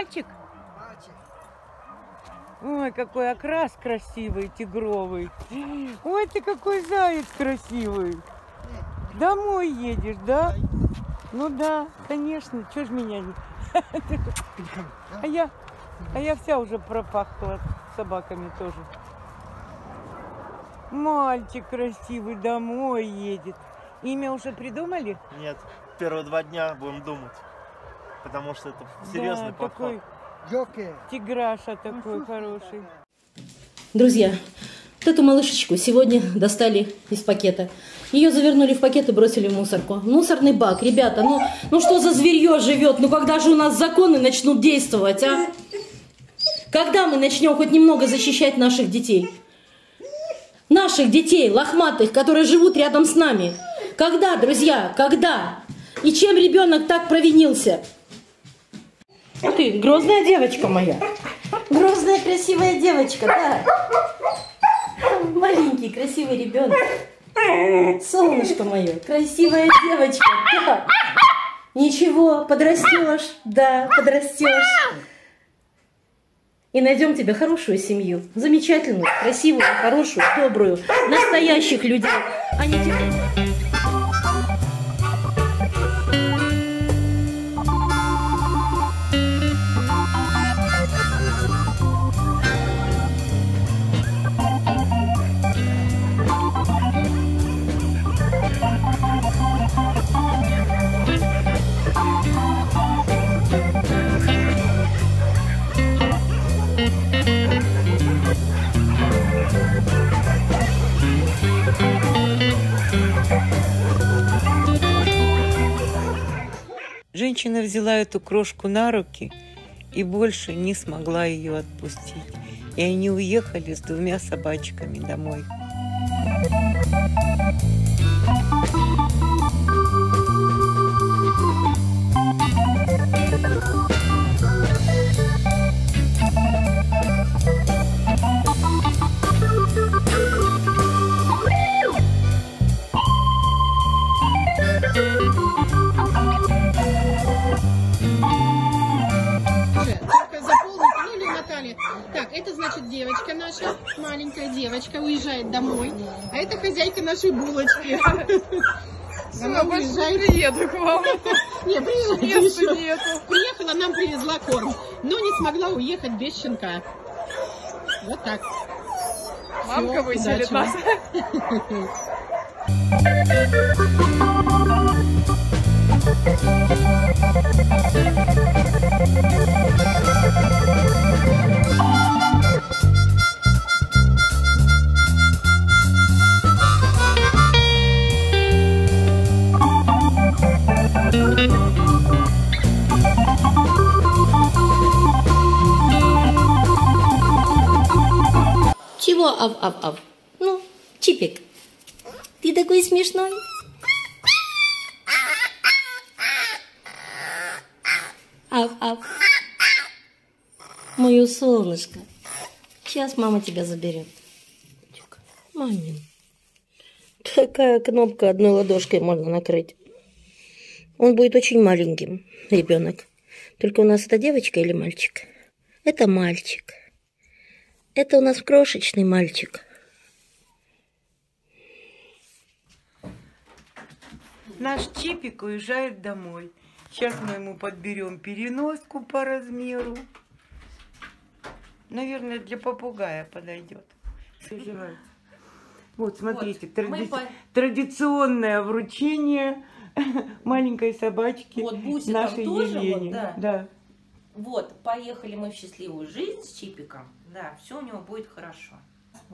Мальчик? Ой, какой окрас красивый, тигровый. Ой, ты какой заяц красивый. Домой едешь, да? Ну да, конечно. Чего ж меня не... А я, а я вся уже пропахла собаками тоже. Мальчик красивый домой едет. Имя уже придумали? Нет, первые два дня будем думать. Потому что это серьезный да, подход. такой Джокер. тиграша такой хороший. Друзья, вот эту малышечку сегодня достали из пакета. Ее завернули в пакет и бросили в мусорку. Мусорный бак. Ребята, ну, ну что за зверье живет? Ну когда же у нас законы начнут действовать, а? Когда мы начнем хоть немного защищать наших детей? Наших детей, лохматых, которые живут рядом с нами. Когда, друзья, когда? И чем ребенок так провинился? Ты грозная девочка моя. Грозная, красивая девочка, да. Маленький, красивый ребенок. Солнышко мое, красивая девочка, да. Ничего, подрастешь, да, подрастешь. И найдем тебе хорошую семью. Замечательную, красивую, хорошую, добрую, настоящих людей. А не тех... Женщина взяла эту крошку на руки и больше не смогла ее отпустить. И они уехали с двумя собачками домой. Только значит девочка наша, маленькая девочка, уезжает домой. А это хозяйка нашей булочки. Она уезжает. приеду к вам. Не, приезжает Места нету. Приехала, нам привезла корм, но не смогла уехать без щенка. Вот так. Мамка выселит нас. вам. Чего ав-ав-ав? Ну, Чипик, ты такой смешной. Ав-ав. Мое солнышко. Сейчас мама тебя заберет. Мамин. Такая кнопка одной ладошкой можно накрыть. Он будет очень маленьким, ребенок. Только у нас это девочка или мальчик? Это мальчик. Это у нас крошечный мальчик. Наш Чипик уезжает домой. Сейчас мы ему подберем переноску по размеру. Наверное, для попугая подойдет. Вот, смотрите, Вот, тради- по- традиционное вручение маленькой собачки Вот нашей тоже вот, Елене. да. да. Вот, поехали мы в счастливую жизнь с Чипиком. Да, все у него будет хорошо.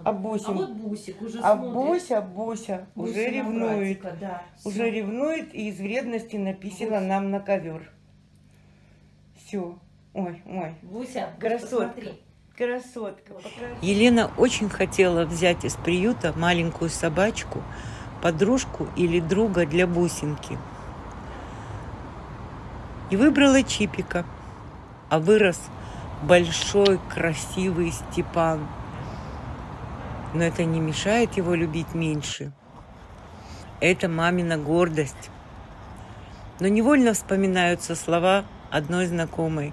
А Бусин? А вот Бусик уже А смотрит. Бося, Бося уже Бусина ревнует. братика, да. Уже ревнует и из вредности написала нам на ковер. Все. Ой, ой. Буся, Бусь, Красотка. посмотри. Красотка. Елена очень хотела взять из приюта маленькую собачку, подружку или друга для бусинки. И выбрала Чипика. А вырос большой, красивый Степан. Но это не мешает его любить меньше. Это мамина гордость. Но невольно вспоминаются слова одной знакомой.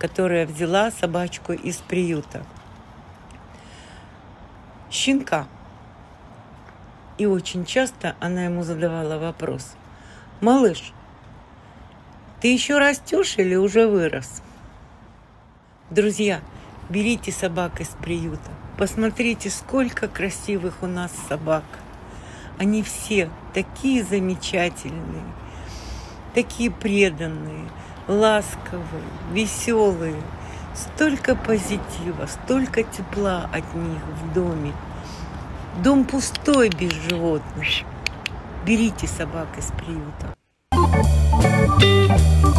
которая взяла собачку из приюта. Щенка. И очень часто она ему задавала вопрос. Малыш, ты еще растешь или уже вырос? Друзья, берите собак из приюта. Посмотрите, сколько красивых у нас собак. Они все такие замечательные, такие преданные, ласковые, веселые. Столько позитива, столько тепла от них в доме. Дом пустой без животных. Берите собак из приюта. Thank